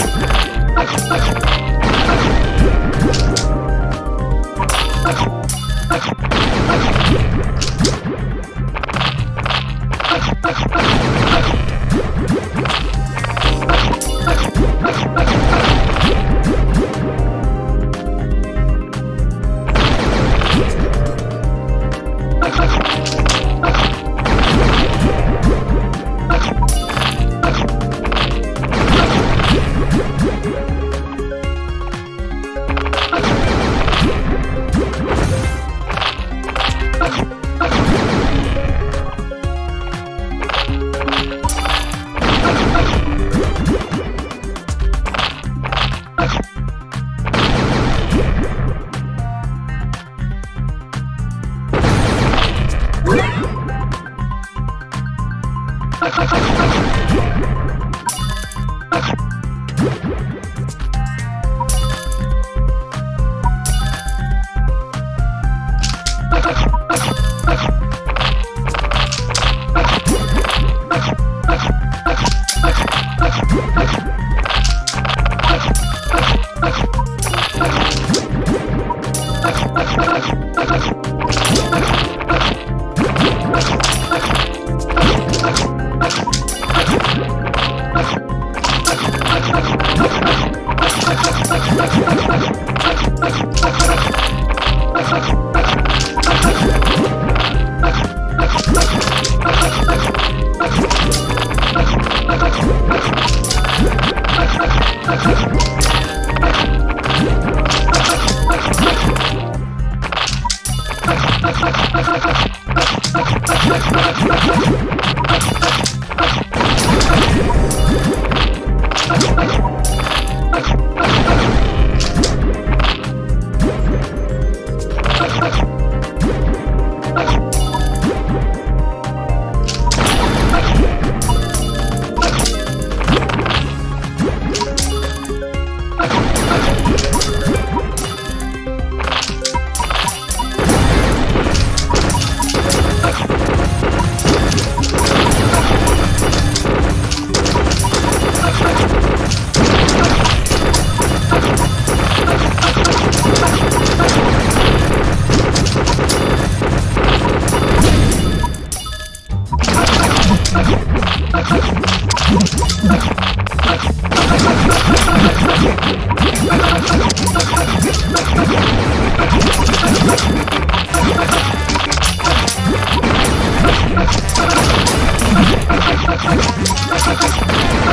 you Thank you. I'm sorry.